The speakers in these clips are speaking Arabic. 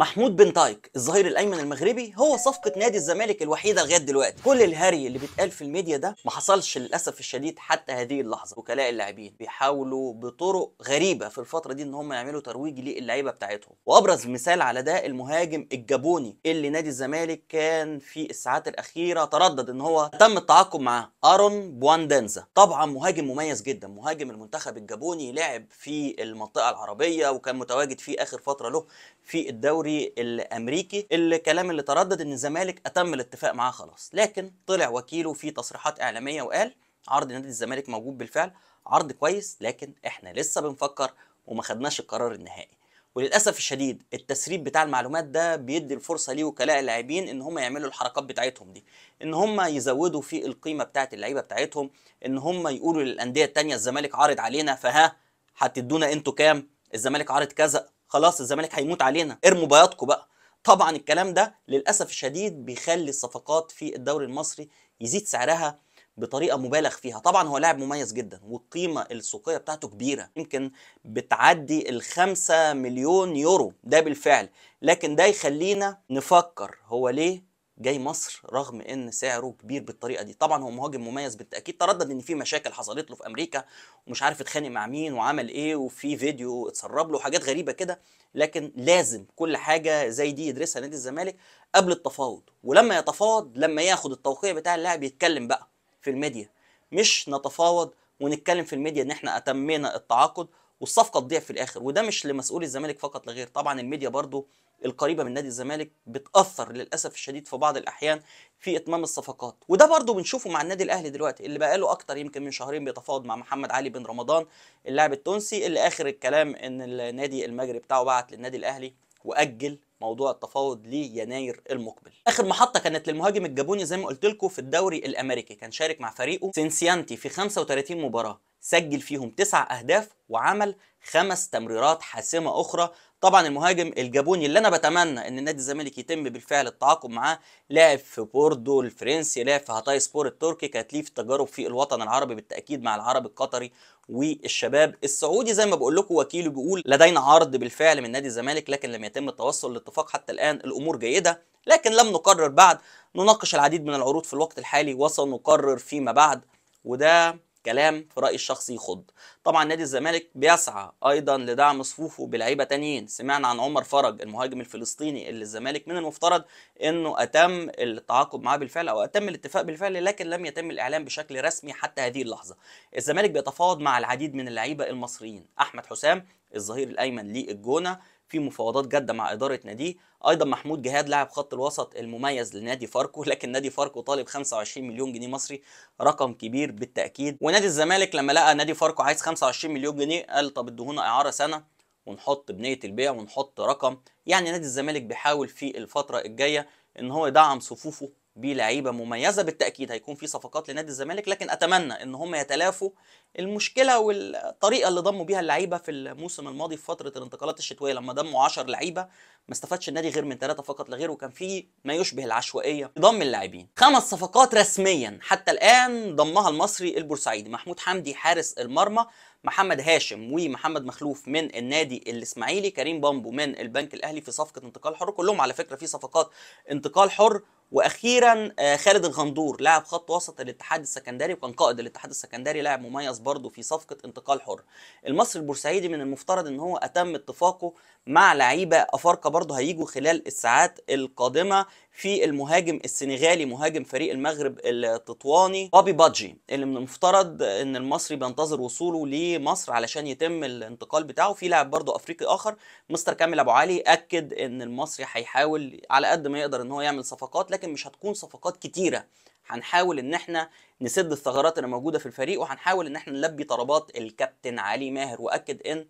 محمود بن تايك الظهير الأيمن المغربي هو صفقة نادي الزمالك الوحيدة لغاية دلوقتي. كل الهري اللي بيتقال في الميديا ده ما حصلش للأسف الشديد حتى هذه اللحظة. وكلاء اللاعبين بيحاولوا بطرق غريبة في الفترة دي إن هم يعملوا ترويج للعيبة بتاعتهم. وأبرز مثال على ده المهاجم الجابوني اللي نادي الزمالك كان في الساعات الأخيرة تردد إن هو تم التعاقد معاه أرون بواندنزا طبعا مهاجم مميز جدا. مهاجم المنتخب الجابوني لعب في المنطقة العربية وكان متواجد في آخر فترة له في الدوري الأمريكي الكلام اللي تردد إن الزمالك أتم الاتفاق معاه خلاص. لكن طلع وكيله في تصريحات إعلامية وقال عرض نادي الزمالك موجود بالفعل عرض كويس لكن إحنا لسه بنفكر وما خدناش القرار النهائي. وللأسف الشديد التسريب بتاع المعلومات ده بيدي الفرصة لوكلاء اللاعبين إن هم يعملوا الحركات بتاعتهم دي. إن هم يزودوا في القيمة بتاعه اللعيبة بتاعتهم إن هم يقولوا للأندية التانية الزمالك عارض علينا فها هتدونا أنتوا كام؟ الزمالك عارض كذا. خلاص الزمالك هيموت علينا. ارموا بياضكم بقى. طبعا الكلام ده للأسف الشديد بيخلي الصفقات في الدوري المصري يزيد سعرها بطريقة مبالغ فيها. طبعا هو لاعب مميز جدا والقيمة السوقية بتاعته كبيرة يمكن بتعدي الخمسة مليون يورو ده بالفعل. لكن ده يخلينا نفكر هو ليه جاي مصر رغم إن سعره كبير بالطريقة دي. طبعا هو مهاجم مميز بالتأكيد تردد إن في مشاكل حصلت له في أمريكا ومش عارف اتخانق مع مين وعمل إيه وفي فيديو اتسرب له حاجات غريبة كده لكن لازم كل حاجة زي دي يدرسها نادي الزمالك قبل التفاوض. ولما يتفاوض لما ياخد التوقيع بتاع اللاعب يتكلم بقى في الميديا. مش نتفاوض ونتكلم في الميديا إن إحنا أتمينا التعاقد والصفقة تضيع في الآخر. وده مش لمسؤول الزمالك فقط لا غير. طبعا الميديا برضو القريبة من نادي الزمالك بتأثر للأسف الشديد في بعض الأحيان في إتمام الصفقات. وده برضو بنشوفه مع النادي الأهلي دلوقتي اللي بقاله أكتر يمكن من شهرين بيتفاوض مع محمد علي بن رمضان اللاعب التونسي. اللي آخر الكلام إن النادي المجري بتاعه بعت للنادي الأهلي وأجل موضوع التفاوض ليناير المقبل. آخر محطة كانت للمهاجم الجابوني زي ما قلت لكم في الدوري الأمريكي. كان شارك مع فريقه سينسيناتي في 35 مباراة. سجل فيهم تسع أهداف وعمل خمس تمريرات حاسمة أخرى. طبعا المهاجم الجابوني اللي أنا بتمنى إن نادي الزمالك يتم بالفعل التعاقد معاه لعب في بوردو الفرنسي لعب في هاتاي سبور التركي كانت ليه في تجارب في الوطن العربي بالتأكيد مع العرب القطري والشباب السعودي. زي ما بقول لكم وكيله بيقول لدينا عرض بالفعل من نادي الزمالك لكن لم يتم التوصل لاتفاق حتى الآن الأمور جيدة. لكن لم نقرر بعد نناقش العديد من العروض في الوقت الحالي وسنقرر فيما بعد. وده كلام في رايي الشخصي يخض. طبعا نادي الزمالك بيسعى أيضا لدعم صفوفه بلعيبة تانيين. سمعنا عن عمر فرج المهاجم الفلسطيني اللي الزمالك من المفترض إنه أتم التعاقد معاه بالفعل أو أتم الاتفاق بالفعل لكن لم يتم الاعلان بشكل رسمي حتى هذه اللحظة. الزمالك بيتفاوض مع العديد من اللعيبة المصريين. أحمد حسام الظهير الأيمن للجونة في مفاوضات جادة مع إدارة ناديه أيضا محمود جهاد لاعب خط الوسط المميز لنادي فاركو لكن نادي فاركو طالب 25 مليون جنيه مصري رقم كبير بالتأكيد. ونادي الزمالك لما لقى نادي فاركو عايز 25 مليون جنيه قال طب ادوهونا إعارة سنة ونحط بنية البيع ونحط رقم. يعني نادي الزمالك بيحاول في الفترة الجاية إن هو يدعم صفوفه بلعيبة مميزة بالتأكيد هيكون في صفقات لنادي الزمالك لكن أتمنى إن هم يتلافوا المشكلة والطريقة اللي ضموا بيها اللعيبة في الموسم الماضي في فترة الانتقالات الشتوية لما ضموا 10 لعيبة ما استفادش النادي غير من ثلاثة فقط لا غير وكان في ما يشبه العشوائية ضم اللاعبين. خمس صفقات رسميا حتى الآن ضمها المصري البورسعيدي محمود حمدي حارس المرمى محمد هاشم ومحمد مخلوف من النادي الإسماعيلي كريم بامبو من البنك الأهلي في صفقة انتقال حر. كلهم على فكرة في صفقات انتقال حر. وأخيرا خالد الغندور لاعب خط وسط الاتحاد السكندري وكان قائد الاتحاد السكندري لاعب مميز برضه في صفقة انتقال حر. المصري البورسعيدي من المفترض إن هو أتم اتفاقه مع لعيبة أفارقة برضه هيجوا خلال الساعات القادمة. في المهاجم السنغالي مهاجم فريق المغرب التطواني بابي بادجي اللي من المفترض إن المصري بينتظر وصوله لمصر علشان يتم الانتقال بتاعه. في لاعب برضه أفريقي آخر مستر كامل أبو علي أكد إن المصري هيحاول على قد ما يقدر إن هو يعمل صفقات لكن مش هتكون صفقات كتيرة. هنحاول إن إحنا نسد الثغرات اللي موجودة في الفريق وهنحاول إن إحنا نلبي طلبات الكابتن علي ماهر وأكد إن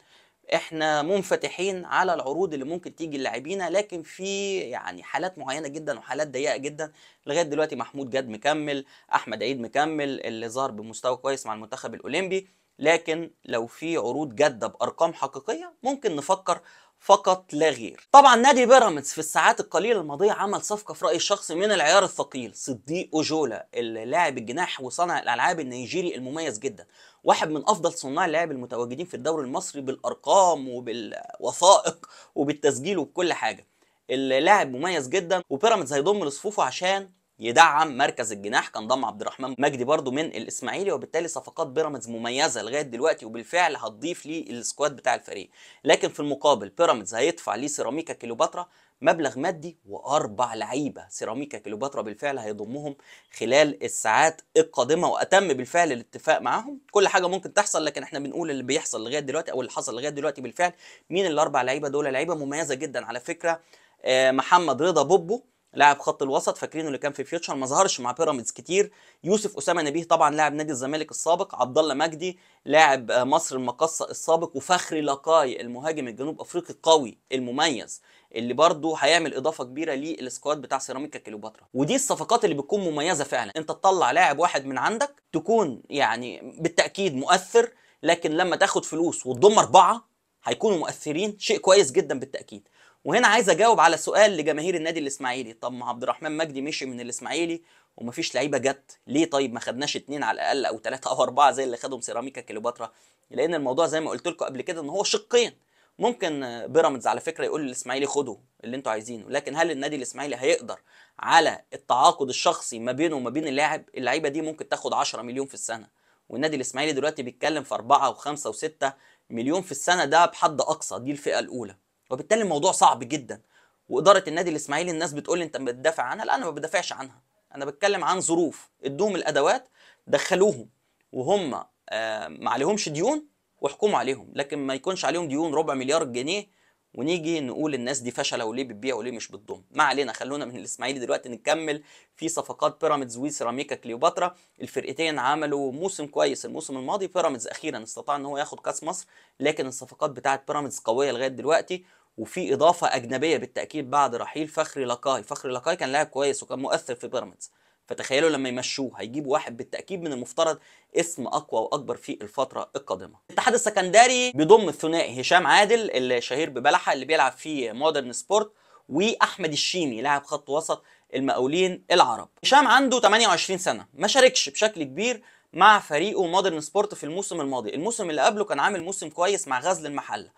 إحنا منفتحين على العروض اللي ممكن تيجي للاعبينا لكن في يعني حالات معينة جدا وحالات ضيقة جدا. لغاية دلوقتي محمود جاد مكمل أحمد عيد مكمل اللي ظهر بمستوى كويس مع المنتخب الأولمبي. لكن لو في عروض جادة بأرقام حقيقية ممكن نفكر فقط لا غير. طبعا نادي بيراميدز في الساعات القليلة الماضية عمل صفقة في رايي الشخصي من العيار الثقيل صديق أوجولا اللاعب الجناح وصانع الألعاب النيجيري المميز جدا. واحد من أفضل صناع اللعب المتواجدين في الدوري المصري بالأرقام وبالوثائق وبالتسجيل وبكل حاجة. اللاعب مميز جدا وبيراميدز هيضم لصفوفه عشان يدعم مركز الجناح كان ضم عبد الرحمن مجدي برضو من الإسماعيلي وبالتالي صفقات بيراميدز مميزة لغاية دلوقتي وبالفعل هتضيف للسكواد بتاع الفريق. لكن في المقابل بيراميدز هيدفع لسيراميكا كيلوباترا مبلغ مادي وأربع لعيبة. سيراميكا كيلوباترا بالفعل هيضمهم خلال الساعات القادمة وأتم بالفعل الاتفاق معاهم. كل حاجة ممكن تحصل لكن إحنا بنقول اللي بيحصل لغاية دلوقتي أو اللي حصل لغاية دلوقتي بالفعل مين الأربع لعيبة دول؟ لعيبة مميزة جدا على فكرة آه، محمد رضا بوبو لاعب خط الوسط فاكرينه اللي كان في فيوتشر. ما ظهرش مع بيراميدز كتير. يوسف اسامه نبيه طبعا لاعب نادي الزمالك السابق. عبد الله مجدي لاعب آه، مصر المقصه السابق. وفخري لاقاي المهاجم الجنوب أفريقي القوي المميز اللي برضه هيعمل إضافة كبيرة للسكواد بتاع سيراميكا كليوباترا. ودي الصفقات اللي بتكون مميزة فعلا. أنت تطلع لاعب واحد من عندك تكون يعني بالتأكيد مؤثر لكن لما تاخد فلوس وتضم أربعة هيكونوا مؤثرين. شيء كويس جدا بالتأكيد. وهنا عايز أجاوب على سؤال لجماهير النادي الإسماعيلي. طب ما عبد الرحمن مجدي مشي من الإسماعيلي ومفيش لعيبة جت. ليه طيب ما خدناش اتنين على الأقل أو ثلاثة أو أربعة زي اللي خدهم سيراميكا كليوباترا؟ لأن الموضوع زي ما قلت لكم قبل كده إن هو شقين. ممكن بيراميدز على فكرة يقول للإسماعيلي خدوا اللي أنتوا عايزينه لكن هل النادي الإسماعيلي هيقدر على التعاقد الشخصي ما بينه وما بين اللاعب؟ اللعيبة دي ممكن تاخد 10 مليون في السنة. والنادي الإسماعيلي دلوقتي بيتكلم في 4 و5 و6 مليون في السنة ده بحد أقصى دي الفئة الأولى. وبالتالي الموضوع صعب جدا. وإدارة النادي الإسماعيلي الناس بتقول لي أنت بتدافع عنها؟ لا أنا ما بدافعش عنها. أنا بتكلم عن ظروف. ادوهم الأدوات دخلوهم. وهم آه ما عليهمش ديون واحكموا عليهم. لكن ما يكونش عليهم ديون ربع مليار جنيه ونيجي نقول الناس دي فشلة وليه بتبيع وليه مش بتضم. ما علينا خلونا من الإسماعيلي دلوقتي نكمل في صفقات بيراميدز وسيراميكا كليوباترا. الفرقتين عملوا موسم كويس الموسم الماضي. بيراميدز أخيرا استطاع إن هو ياخد كأس مصر لكن الصفقات بتاعه بيراميدز قوية لغاية دلوقتي. وفي إضافة أجنبية بالتأكيد بعد رحيل فخري لاكاي. فخري لاكاي كان لاعب كويس وكان مؤثر في بيراميدز. فتخيلوا لما يمشوه هيجيبوا واحد بالتأكيد من المفترض اسم أقوى وأكبر في الفترة القادمة. الاتحاد السكندري بيضم الثنائي هشام عادل الشهير ببلحة اللي بيلعب في مودرن سبورت وأحمد الشيمي لاعب خط وسط المقاولين العرب. هشام عنده 28 سنة ما شاركش بشكل كبير مع فريقه مودرن سبورت في الموسم الماضي. الموسم اللي قبله كان عامل موسم كويس مع غزل المحلة.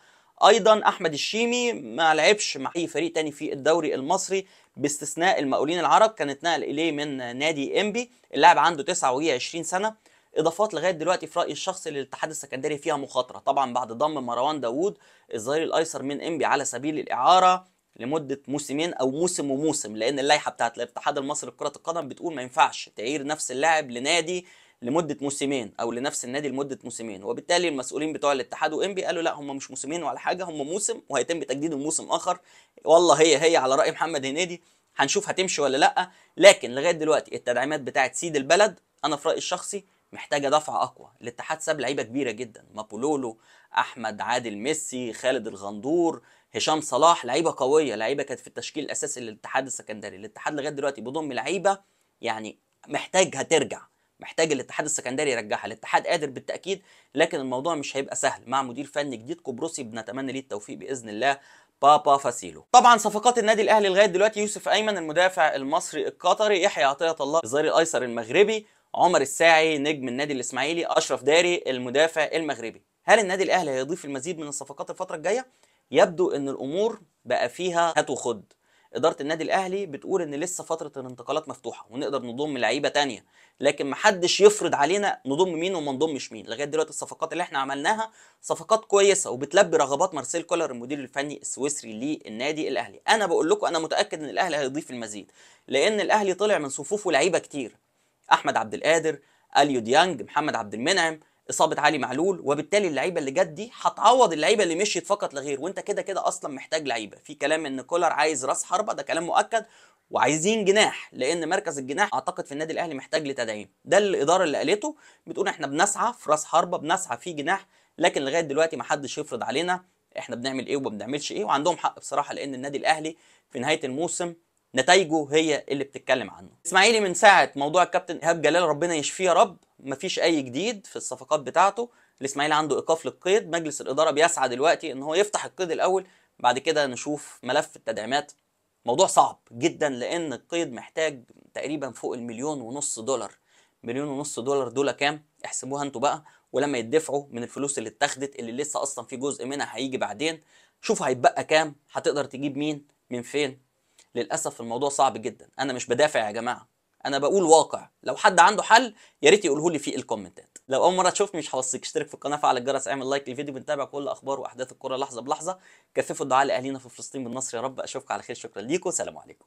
أيضا أحمد الشيمي ما لعبش مع أي فريق تاني في الدوري المصري باستثناء المقاولين العرب كان اتنقل إليه من نادي إنبي. اللاعب عنده 29 سنة. إضافات لغاية دلوقتي في رأيي الشخصي للاتحاد السكندري فيها مخاطرة. طبعا بعد ضم مروان داوود الظهير الأيسر من إنبي على سبيل الإعارة لمدة موسمين أو موسم وموسم لأن اللائحة بتاعت الاتحاد المصري لكرة القدم بتقول ما ينفعش تعير نفس اللاعب لنادي لمدة موسمين أو لنفس النادي لمدة موسمين. وبالتالي المسؤولين بتوع الاتحاد وإنبي قالوا لا هم مش موسمين ولا حاجة هم موسم وهيتم تجديد موسم آخر. والله هي هي على رأي محمد هنيدي هنشوف هتمشي ولا لأ. لكن لغاية دلوقتي التدعيمات بتاعت سيد البلد أنا في رأيي الشخصي محتاجة دفعة أقوى. الاتحاد ساب لعيبة كبيرة جدا مابولولو أحمد عادل ميسي خالد الغندور هشام صلاح لعيبة قوية لعيبة كانت في التشكيل الأساسي للاتحاد السكندري. الاتحاد لغاية دلوقتي بيضم لعيبة يعني محتاجها ترجع. محتاج الاتحاد السكندري يرجعها. الاتحاد قادر بالتأكيد لكن الموضوع مش هيبقى سهل. مع مدير فني جديد قبرصي بنتمنى ليه التوفيق بإذن الله بابا فاسيلو. طبعا صفقات النادي الأهلي لغاية دلوقتي يوسف أيمن المدافع المصري القطري يحيى عطية الله الظهير الأيسر المغربي عمر الساعي نجم النادي الإسماعيلي أشرف داري المدافع المغربي. هل النادي الأهلي هيضيف المزيد من الصفقات الفترة الجاية؟ يبدو إن الأمور بقى فيها هات وخد. إدارة النادي الأهلي بتقول إن لسه فترة الانتقالات مفتوحة ونقدر نضم لعيبة تانية لكن محدش يفرض علينا نضم مين وما نضمش مين. لغاية دلوقتي الصفقات اللي إحنا عملناها صفقات كويسة وبتلبي رغبات مارسيل كولر المدير الفني السويسري للنادي الأهلي. أنا بقول لكم أنا متأكد إن الأهلي هيضيف المزيد لأن الأهلي طلع من صفوفه لعيبة كتير. أحمد عبد القادر أليو ديانج محمد عبد المنعم إصابة علي معلول وبالتالي اللعيبة اللي جت دي هتعوض اللعيبة اللي مشيت فقط لا غير وانت كده كده أصلا محتاج لعيبة. في كلام إن كولر عايز راس حربة ده كلام مؤكد وعايزين جناح لأن مركز الجناح أعتقد في النادي الأهلي محتاج لتدعيم. ده الإدارة اللي قالته بتقول إحنا بنسعى في راس حربة بنسعى في جناح لكن لغاية دلوقتي ما حدش يفرض علينا إحنا بنعمل إيه وما بنعملش إيه وعندهم حق بصراحة لأن النادي الأهلي في نهاية الموسم نتائجه هي اللي بتتكلم عنه. إسماعيلي من ساعة موضوع الكابتن إيهاب جلال ربنا يشفيه يا رب مفيش أي جديد في الصفقات بتاعته. الإسماعيلي عنده إيقاف للقيد مجلس الإدارة بيسعى دلوقتي إن هو يفتح القيد الأول بعد كده نشوف ملف التدعيمات. موضوع صعب جدا لأن القيد محتاج تقريبا فوق المليون ونص دولار. مليون ونص دولار دول كام؟ احسبوها أنتوا بقى. ولما يدفعوا من الفلوس اللي اتاخدت اللي لسه أصلا في جزء منها هيجي بعدين شوف هيتبقى كام هتقدر تجيب مين من فين؟ للأسف الموضوع صعب جدا. أنا مش بدافع يا جماعة. أنا بقول واقع. لو حد عنده حل يا ريت يقوله لي في الكومنتات. لو أول مرة تشوفني مش هوصيك اشترك في القناة فعل الجرس اعمل like للفيديو بنتابع كل أخبار وأحداث الكره لحظة بلحظة. كثفوا الدعاء لاهالينا في فلسطين بالنصر. يا رب أشوفك على خير. شكرا ليكم. سلام عليكم.